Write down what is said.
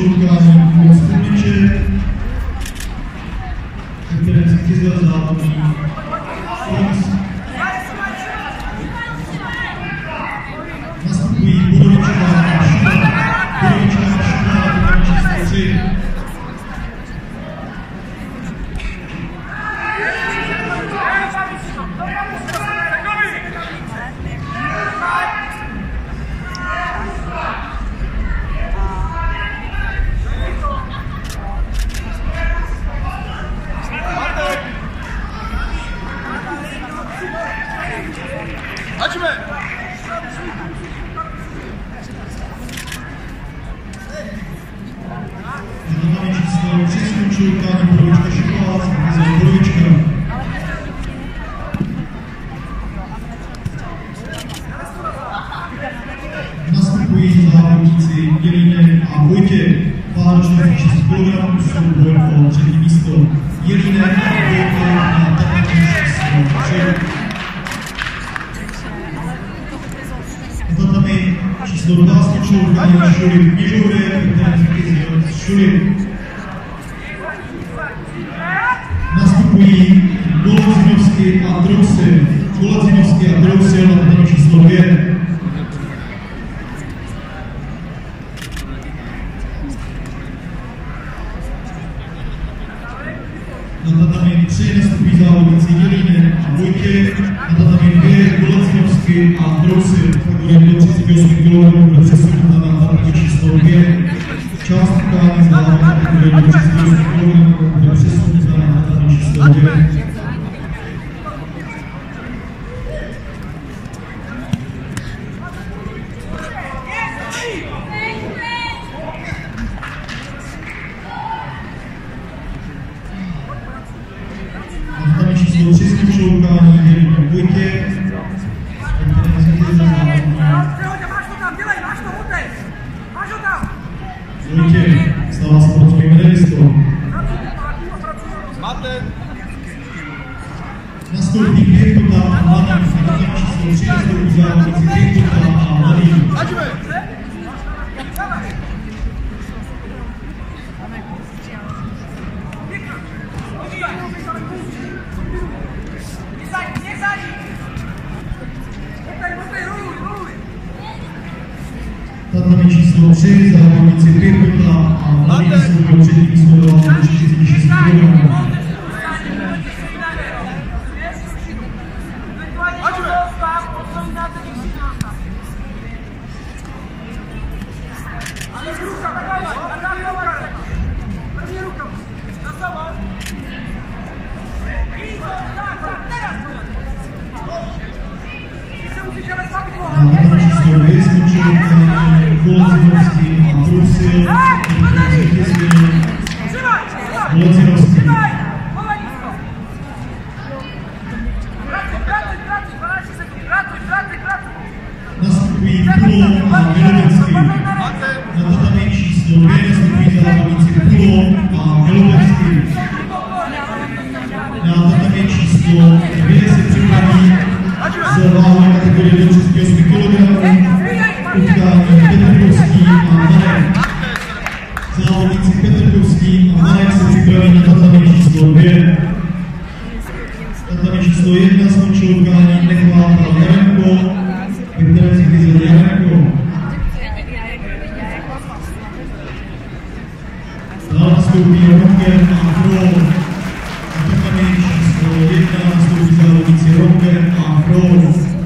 Šulka Mostrniček, který se chtěl závodní. 3 skončil utkání Budovička Šimona, zvítězil Budovička. Nastupují závodníci Jelínek a Vojtěch. Pán 46 kg souboj o třetí místo. Jelínek a Vojtěch na tatami číslo 3. Na tatami číslo 2 skočil utkání Šury v Drousy. Golozinovský a Drousy na tatami číslo 2. Na tatami 3 nastupují závodníci Jelínek a Vojtěch, na tatami 2 Golacinovský a Drousy. Kategorie do 38 kg bude přesunuta na tatami číslo 2. Část utkání zvládá kategorie do 38 to, utej! Máš ho tam! Vojtěch, stává se sportovním medalistou. Máte! Nastoupí Květota a Mladý, na tatami Tatami číslo 3 závodníci Květota a Mladý nastoupí do třetí místo do 46 kg. Ale शुरू कराने के लिए आप इलेवन को विद्यालय series eleven को लास्ट को भी हम के आफ्रो अपने को ये लास्ट को भी हम के आफ्रो